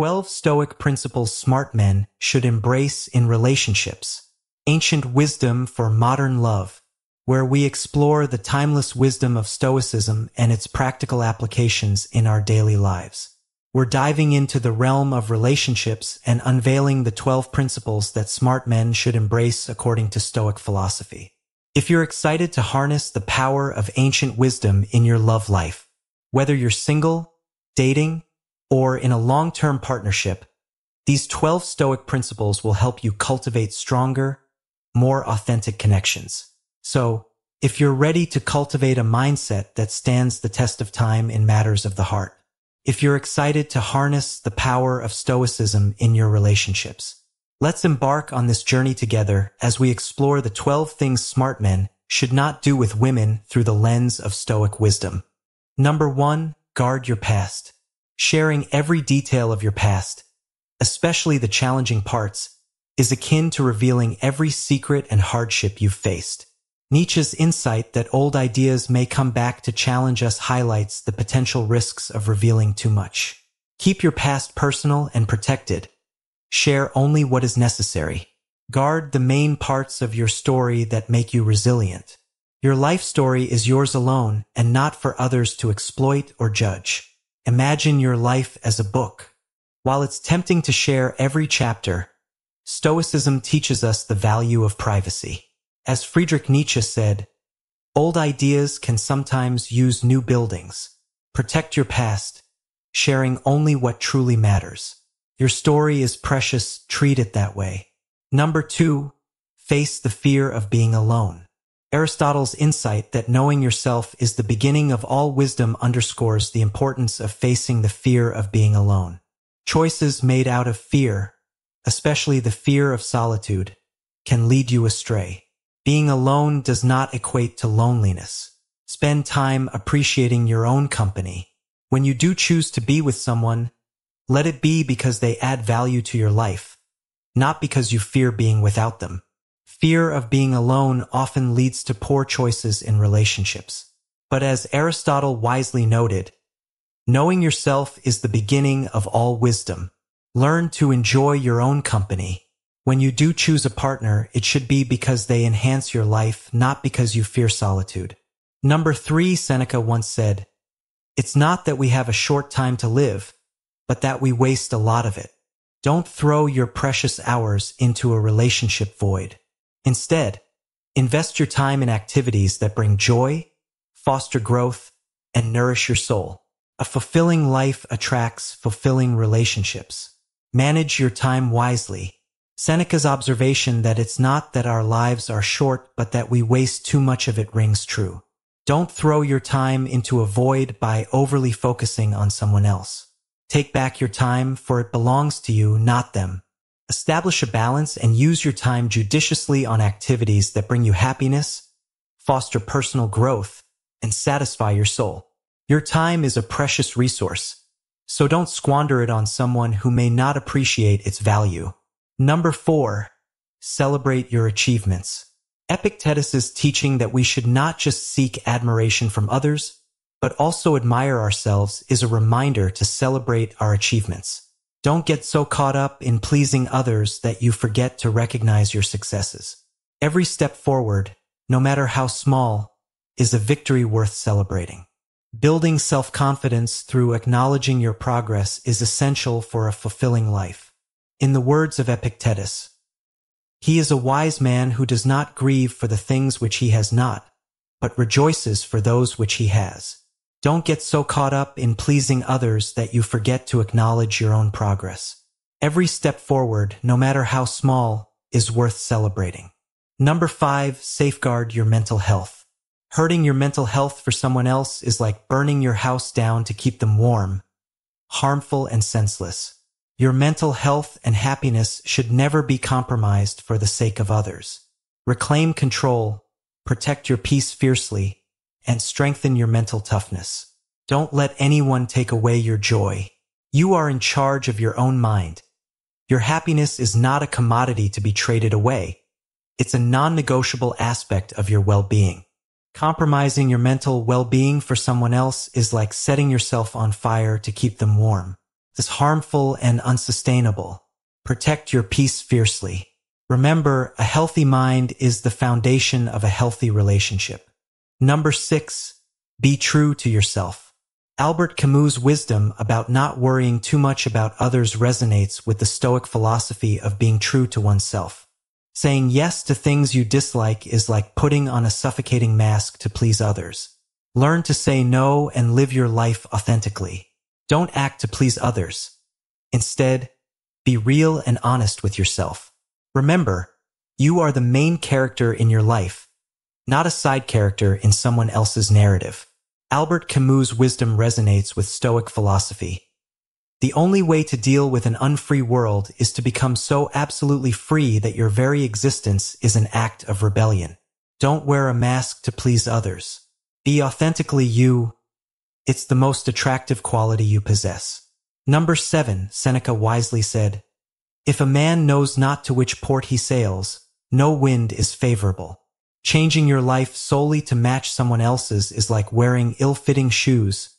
12 Stoic principles smart men should embrace in relationships. Ancient wisdom for modern love, where we explore the timeless wisdom of Stoicism and its practical applications in our daily lives. We're diving into the realm of relationships and unveiling the 12 principles that smart men should embrace according to Stoic philosophy. If you're excited to harness the power of ancient wisdom in your love life, whether you're single, dating, or in a long-term partnership, these 12 Stoic principles will help you cultivate stronger, more authentic connections. So, if you're ready to cultivate a mindset that stands the test of time in matters of the heart, if you're excited to harness the power of Stoicism in your relationships, let's embark on this journey together as we explore the 12 things smart men should not do with women through the lens of Stoic wisdom. Number one, guard your past. Sharing every detail of your past, especially the challenging parts, is akin to revealing every secret and hardship you've faced. Nietzsche's insight that old ideas may come back to challenge us highlights the potential risks of revealing too much. Keep your past personal and protected. Share only what is necessary. Guard the main parts of your story that make you resilient. Your life story is yours alone and not for others to exploit or judge. Imagine your life as a book. While it's tempting to share every chapter, Stoicism teaches us the value of privacy. As Friedrich Nietzsche said, old ideas can sometimes use new buildings. Protect your past, sharing only what truly matters. Your story is precious, treat it that way. Number two, face the fear of being alone. Aristotle's insight that knowing yourself is the beginning of all wisdom underscores the importance of facing the fear of being alone. Choices made out of fear, especially the fear of solitude, can lead you astray. Being alone does not equate to loneliness. Spend time appreciating your own company. When you do choose to be with someone, let it be because they add value to your life, not because you fear being without them. Fear of being alone often leads to poor choices in relationships. But as Aristotle wisely noted, knowing yourself is the beginning of all wisdom. Learn to enjoy your own company. When you do choose a partner, it should be because they enhance your life, not because you fear solitude. Number three, Seneca once said, It's not that we have a short time to live, but that we waste a lot of it. Don't throw your precious hours into a relationship void. Instead, invest your time in activities that bring joy, foster growth, and nourish your soul. A fulfilling life attracts fulfilling relationships. Manage your time wisely. Seneca's observation that it's not that our lives are short, but that we waste too much of it rings true. Don't throw your time into a void by overly focusing on someone else. Take back your time, for it belongs to you, not them. Establish a balance and use your time judiciously on activities that bring you happiness, foster personal growth, and satisfy your soul. Your time is a precious resource, so don't squander it on someone who may not appreciate its value. Number four, celebrate your achievements. Epictetus's teaching that we should not just seek admiration from others, but also admire ourselves is a reminder to celebrate our achievements. Don't get so caught up in pleasing others that you forget to recognize your successes. Every step forward, no matter how small, is a victory worth celebrating. Building self-confidence through acknowledging your progress is essential for a fulfilling life. In the words of Epictetus, he is a wise man who does not grieve for the things which he has not, but rejoices for those which he has. Don't get so caught up in pleasing others that you forget to acknowledge your own progress. Every step forward, no matter how small, is worth celebrating. Number five, safeguard your mental health. Hurting your mental health for someone else is like burning your house down to keep them warm, harmful and senseless. Your mental health and happiness should never be compromised for the sake of others. Reclaim control, protect your peace fiercely, and strengthen your mental toughness. Don't let anyone take away your joy. You are in charge of your own mind. Your happiness is not a commodity to be traded away. It's a non-negotiable aspect of your well-being. Compromising your mental well-being for someone else is like setting yourself on fire to keep them warm. is harmful and unsustainable. Protect your peace fiercely. Remember, a healthy mind is the foundation of a healthy relationship. Number six, be true to yourself. Albert Camus' wisdom about not worrying too much about others resonates with the Stoic philosophy of being true to oneself. Saying yes to things you dislike is like putting on a suffocating mask to please others. Learn to say no and live your life authentically. Don't act to please others. Instead, be real and honest with yourself. Remember, you are the main character in your life, not a side character in someone else's narrative. Albert Camus' wisdom resonates with Stoic philosophy. The only way to deal with an unfree world is to become so absolutely free that your very existence is an act of rebellion. Don't wear a mask to please others. Be authentically you. It's the most attractive quality you possess. Number seven, Seneca wisely said, If a man knows not to which port he sails, no wind is favorable. Changing your life solely to match someone else's is like wearing ill-fitting shoes,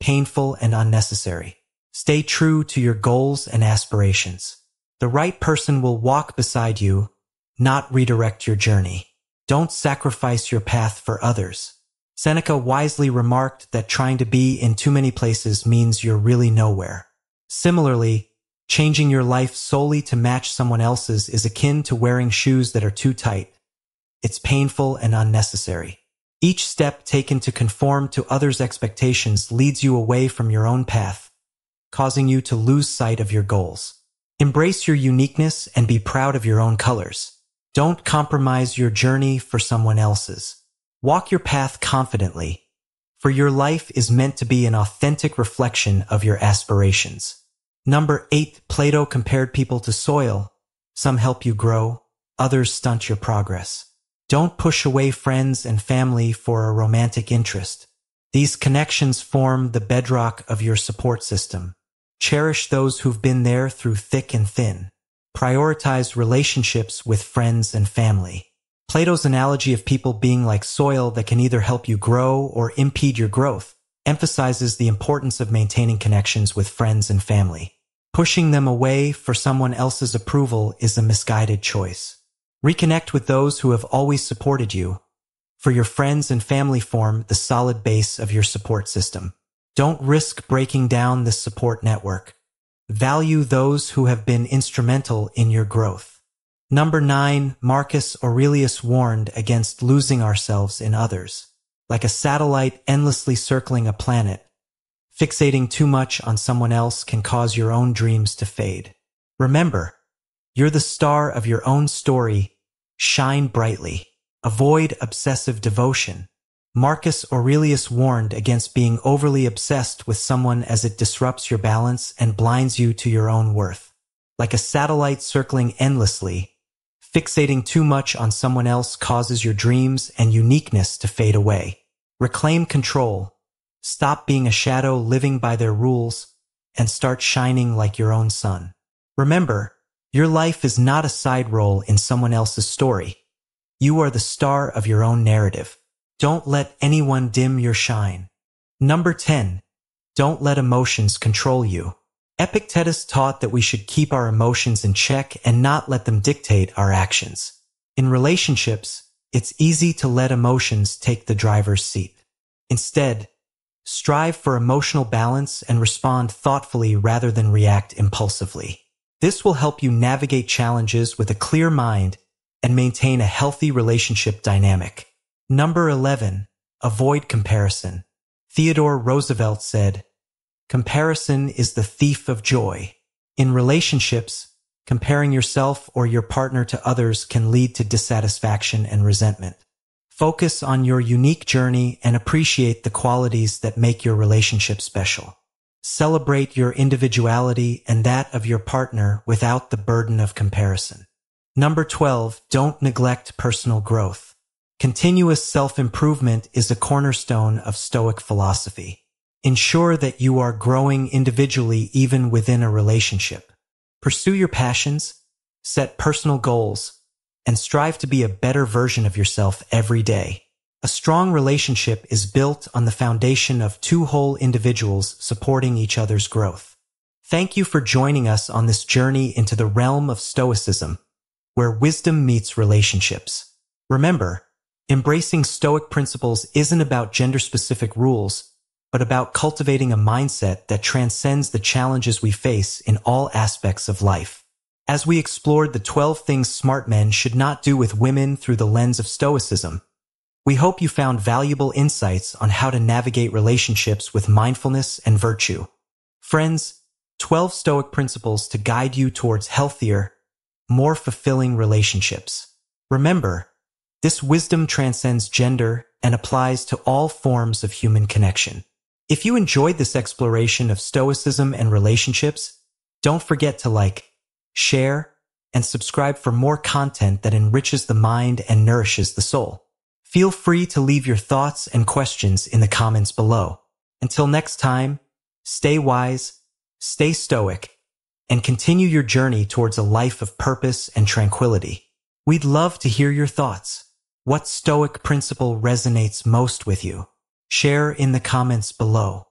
painful and unnecessary. Stay true to your goals and aspirations. The right person will walk beside you, not redirect your journey. Don't sacrifice your path for others. Seneca wisely remarked that trying to be in too many places means you're really nowhere. Similarly, changing your life solely to match someone else's is akin to wearing shoes that are too tight. It's painful and unnecessary. Each step taken to conform to others' expectations leads you away from your own path, causing you to lose sight of your goals. Embrace your uniqueness and be proud of your own colors. Don't compromise your journey for someone else's. Walk your path confidently, for your life is meant to be an authentic reflection of your aspirations. Number eight, Plato compared people to soil. Some help you grow, others stunt your progress. Don't push away friends and family for a romantic interest. These connections form the bedrock of your support system. Cherish those who've been there through thick and thin. Prioritize relationships with friends and family. Plato's analogy of people being like soil that can either help you grow or impede your growth emphasizes the importance of maintaining connections with friends and family. Pushing them away for someone else's approval is a misguided choice. Reconnect with those who have always supported you, for your friends and family form the solid base of your support system. Don't risk breaking down this support network. Value those who have been instrumental in your growth. Number nine, Marcus Aurelius warned against losing ourselves in others. Like a satellite endlessly circling a planet, fixating too much on someone else can cause your own dreams to fade. Remember, you're the star of your own story. Shine brightly. Avoid obsessive devotion. Marcus Aurelius warned against being overly obsessed with someone as it disrupts your balance and blinds you to your own worth. Like a satellite circling endlessly, fixating too much on someone else causes your dreams and uniqueness to fade away. Reclaim control. Stop being a shadow living by their rules and start shining like your own sun. Remember, your life is not a side role in someone else's story. You are the star of your own narrative. Don't let anyone dim your shine. Number 10. Don't let emotions control you. Epictetus taught that we should keep our emotions in check and not let them dictate our actions. In relationships, it's easy to let emotions take the driver's seat. Instead, strive for emotional balance and respond thoughtfully rather than react impulsively. This will help you navigate challenges with a clear mind and maintain a healthy relationship dynamic. Number 11. Avoid comparison. Theodore Roosevelt said, Comparison is the thief of joy. In relationships, comparing yourself or your partner to others can lead to dissatisfaction and resentment. Focus on your unique journey and appreciate the qualities that make your relationship special. Celebrate your individuality and that of your partner without the burden of comparison. Number 12, don't neglect personal growth. Continuous self-improvement is a cornerstone of Stoic philosophy. Ensure that you are growing individually even within a relationship. Pursue your passions, set personal goals, and strive to be a better version of yourself every day. A strong relationship is built on the foundation of two whole individuals supporting each other's growth. Thank you for joining us on this journey into the realm of Stoicism, where wisdom meets relationships. Remember, embracing Stoic principles isn't about gender-specific rules, but about cultivating a mindset that transcends the challenges we face in all aspects of life. As we explored the 12 things smart men should not do with women through the lens of Stoicism, we hope you found valuable insights on how to navigate relationships with mindfulness and virtue. Friends, 12 Stoic principles to guide you towards healthier, more fulfilling relationships. Remember, this wisdom transcends gender and applies to all forms of human connection. If you enjoyed this exploration of Stoicism and relationships, don't forget to like, share, and subscribe for more content that enriches the mind and nourishes the soul. Feel free to leave your thoughts and questions in the comments below. Until next time, stay wise, stay stoic, and continue your journey towards a life of purpose and tranquility. We'd love to hear your thoughts. What stoic principle resonates most with you? Share in the comments below.